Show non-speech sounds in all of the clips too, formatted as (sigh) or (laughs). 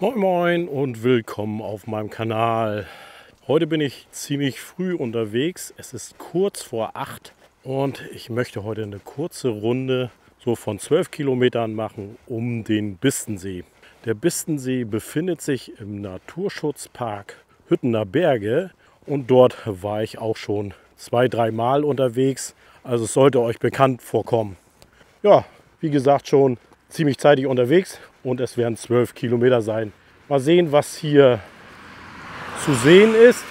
Moin Moin und willkommen auf meinem Kanal. Heute bin ich ziemlich früh unterwegs. Es ist kurz vor 8 und ich möchte heute eine kurze Runde so von 12 Kilometern machen um den Bistensee. Der Bistensee befindet sich im Naturschutzpark Hüttener Berge und dort war ich auch schon zwei, drei Mal unterwegs. Also es sollte euch bekannt vorkommen. Ja, wie gesagt, schon ziemlich zeitig unterwegs und es werden zwölf Kilometer sein. Mal sehen, was hier zu sehen ist.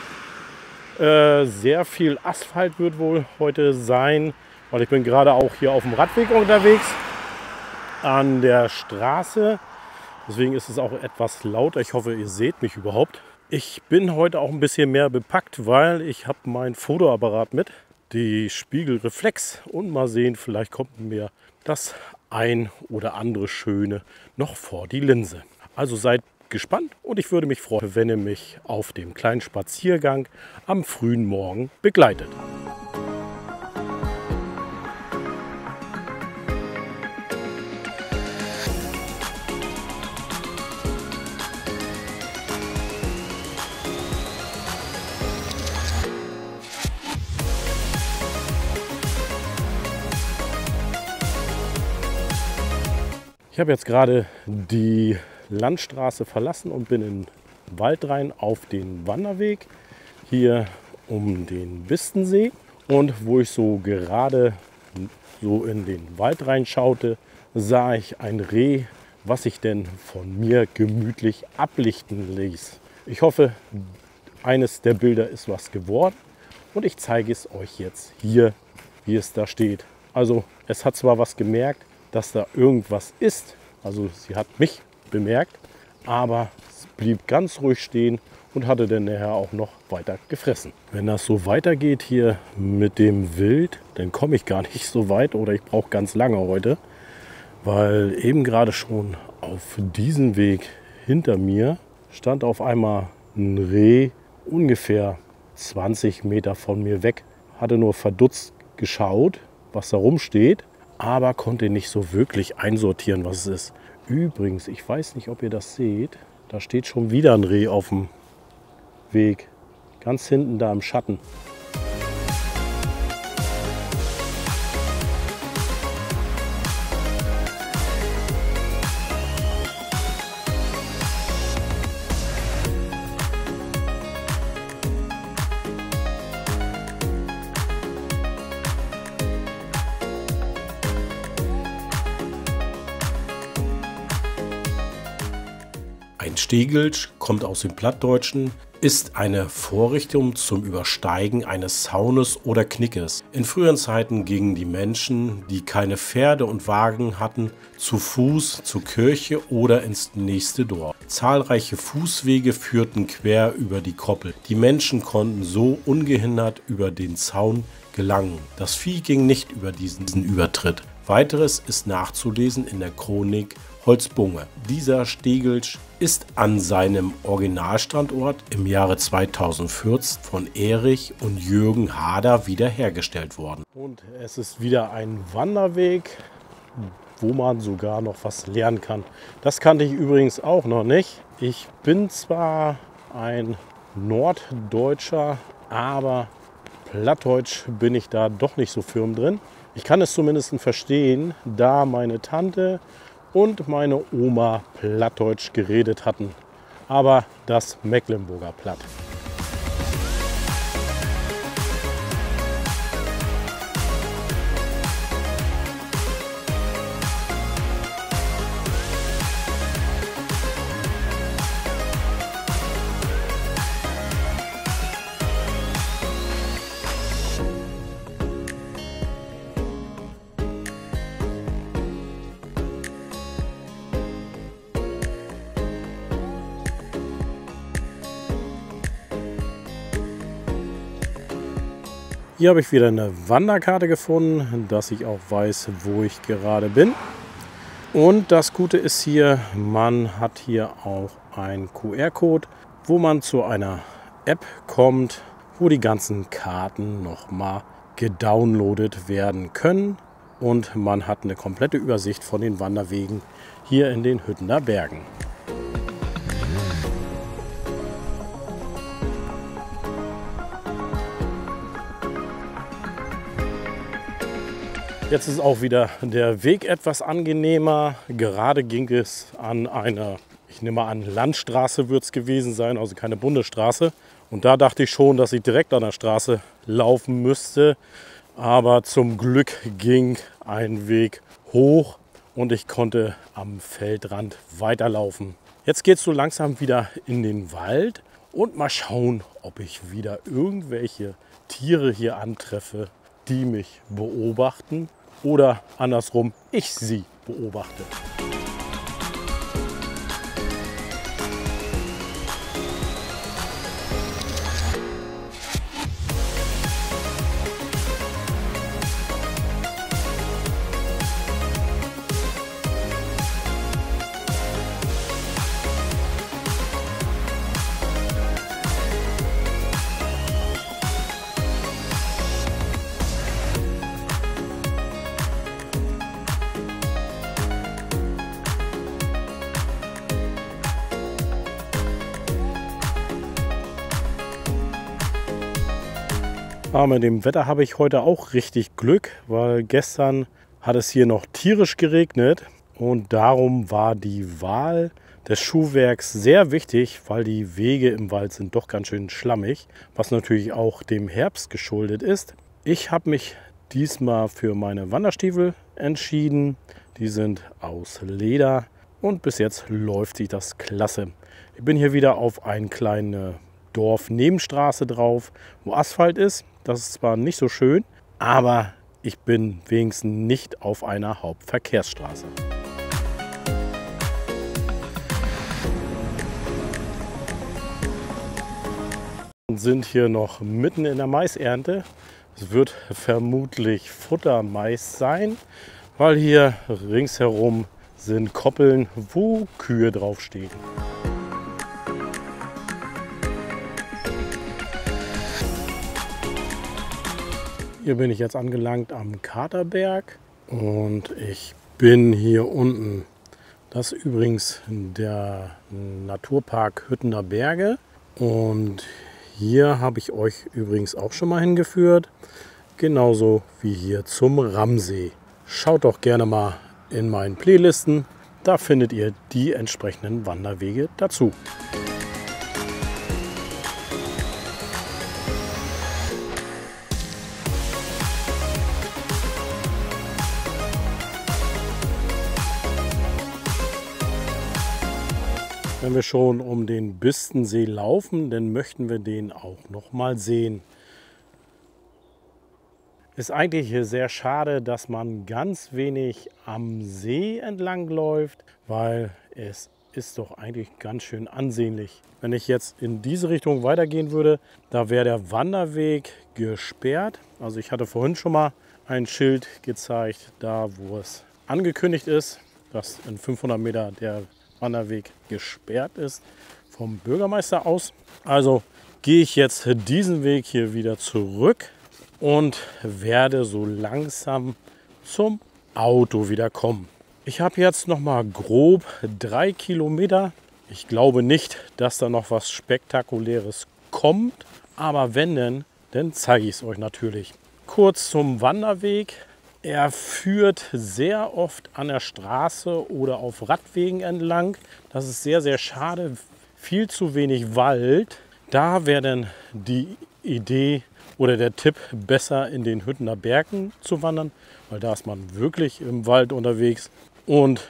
Äh, sehr viel Asphalt wird wohl heute sein, weil ich bin gerade auch hier auf dem Radweg unterwegs an der Straße. Deswegen ist es auch etwas lauter. Ich hoffe, ihr seht mich überhaupt. Ich bin heute auch ein bisschen mehr bepackt, weil ich habe mein Fotoapparat mit, die Spiegelreflex und mal sehen, vielleicht kommt mir das ein oder andere Schöne noch vor die Linse. Also seid gespannt und ich würde mich freuen, wenn ihr mich auf dem kleinen Spaziergang am frühen Morgen begleitet. Ich habe jetzt gerade die Landstraße verlassen und bin in den Wald rein auf den Wanderweg hier um den Bistensee. Und wo ich so gerade so in den Wald reinschaute, sah ich ein Reh, was sich denn von mir gemütlich ablichten ließ. Ich hoffe, eines der Bilder ist was geworden und ich zeige es euch jetzt hier, wie es da steht. Also es hat zwar was gemerkt, dass da irgendwas ist. Also sie hat mich bemerkt, aber es blieb ganz ruhig stehen und hatte dann nachher auch noch weiter gefressen. Wenn das so weitergeht hier mit dem Wild, dann komme ich gar (laughs) nicht so weit oder ich brauche ganz lange heute, weil eben gerade schon auf diesem Weg hinter mir stand auf einmal ein Reh ungefähr 20 Meter von mir weg, hatte nur verdutzt geschaut, was da rumsteht aber konnte nicht so wirklich einsortieren, was es ist. Übrigens, ich weiß nicht, ob ihr das seht, da steht schon wieder ein Reh auf dem Weg, ganz hinten da im Schatten. Ein Stegelsch kommt aus dem Plattdeutschen, ist eine Vorrichtung zum Übersteigen eines Zaunes oder Knickes. In früheren Zeiten gingen die Menschen, die keine Pferde und Wagen hatten, zu Fuß zur Kirche oder ins nächste Dorf. Zahlreiche Fußwege führten quer über die Koppel. Die Menschen konnten so ungehindert über den Zaun gelangen. Das Vieh ging nicht über diesen Übertritt. Weiteres ist nachzulesen in der Chronik Holzbunge. Dieser Stegelsch ist an seinem Originalstandort im Jahre 2014 von Erich und Jürgen Hader wiederhergestellt worden. Und es ist wieder ein Wanderweg, wo man sogar noch was lernen kann. Das kannte ich übrigens auch noch nicht. Ich bin zwar ein Norddeutscher, aber Plattdeutsch bin ich da doch nicht so firm drin. Ich kann es zumindest verstehen, da meine Tante und meine Oma Plattdeutsch geredet hatten. Aber das Mecklenburger Platt. Hier habe ich wieder eine Wanderkarte gefunden, dass ich auch weiß, wo ich gerade bin. Und das Gute ist hier, man hat hier auch einen QR-Code, wo man zu einer App kommt, wo die ganzen Karten nochmal gedownloadet werden können. Und man hat eine komplette Übersicht von den Wanderwegen hier in den Hüttener Bergen. Jetzt ist auch wieder der Weg etwas angenehmer. Gerade ging es an einer, ich nehme an, Landstraße wird es gewesen sein, also keine Bundesstraße. Und da dachte ich schon, dass ich direkt an der Straße laufen müsste. Aber zum Glück ging ein Weg hoch und ich konnte am Feldrand weiterlaufen. Jetzt geht es so langsam wieder in den Wald und mal schauen, ob ich wieder irgendwelche Tiere hier antreffe, die mich beobachten oder andersrum ich sie beobachte. Aber mit dem Wetter habe ich heute auch richtig Glück, weil gestern hat es hier noch tierisch geregnet und darum war die Wahl des Schuhwerks sehr wichtig, weil die Wege im Wald sind doch ganz schön schlammig, was natürlich auch dem Herbst geschuldet ist. Ich habe mich diesmal für meine Wanderstiefel entschieden. Die sind aus Leder und bis jetzt läuft sich das klasse. Ich bin hier wieder auf eine kleine Dorf-Nebenstraße drauf, wo Asphalt ist. Das ist zwar nicht so schön, aber ich bin wenigstens nicht auf einer Hauptverkehrsstraße. Wir sind hier noch mitten in der Maisernte. Es wird vermutlich Futtermais sein, weil hier ringsherum sind Koppeln, wo Kühe draufstehen. Hier bin ich jetzt angelangt am Katerberg und ich bin hier unten. Das ist übrigens der Naturpark Hüttener Berge und hier habe ich euch übrigens auch schon mal hingeführt, genauso wie hier zum Ramsee. Schaut doch gerne mal in meinen Playlisten, da findet ihr die entsprechenden Wanderwege dazu. Wenn wir schon um den Bistensee laufen, dann möchten wir den auch noch mal sehen. Ist eigentlich sehr schade, dass man ganz wenig am See entlang läuft, weil es ist doch eigentlich ganz schön ansehnlich. Wenn ich jetzt in diese Richtung weitergehen würde, da wäre der Wanderweg gesperrt. Also ich hatte vorhin schon mal ein Schild gezeigt, da wo es angekündigt ist, dass in 500 Meter der Wanderweg gesperrt ist vom Bürgermeister aus. Also gehe ich jetzt diesen Weg hier wieder zurück und werde so langsam zum Auto wieder kommen. Ich habe jetzt noch mal grob drei Kilometer. Ich glaube nicht, dass da noch was Spektakuläres kommt, aber wenn denn, dann zeige ich es euch natürlich. Kurz zum Wanderweg. Er führt sehr oft an der Straße oder auf Radwegen entlang. Das ist sehr, sehr schade. Viel zu wenig Wald. Da wäre dann die Idee oder der Tipp, besser in den Hüttener Bergen zu wandern, weil da ist man wirklich im Wald unterwegs. Und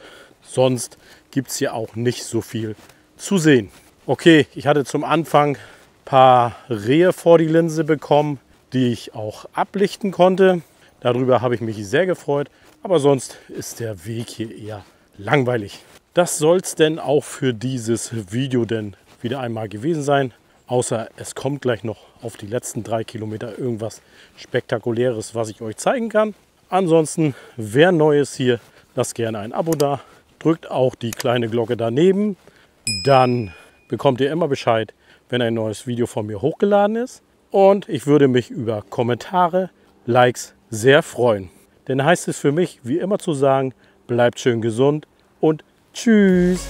sonst gibt es hier auch nicht so viel zu sehen. Okay, ich hatte zum Anfang ein paar Rehe vor die Linse bekommen, die ich auch ablichten konnte. Darüber habe ich mich sehr gefreut. Aber sonst ist der Weg hier eher langweilig. Das soll es denn auch für dieses Video denn wieder einmal gewesen sein. Außer es kommt gleich noch auf die letzten drei Kilometer irgendwas Spektakuläres, was ich euch zeigen kann. Ansonsten, wer neu ist hier, lasst gerne ein Abo da. Drückt auch die kleine Glocke daneben. Dann bekommt ihr immer Bescheid, wenn ein neues Video von mir hochgeladen ist. Und ich würde mich über Kommentare, Likes, sehr freuen. Denn heißt es für mich, wie immer zu sagen, bleibt schön gesund und tschüss.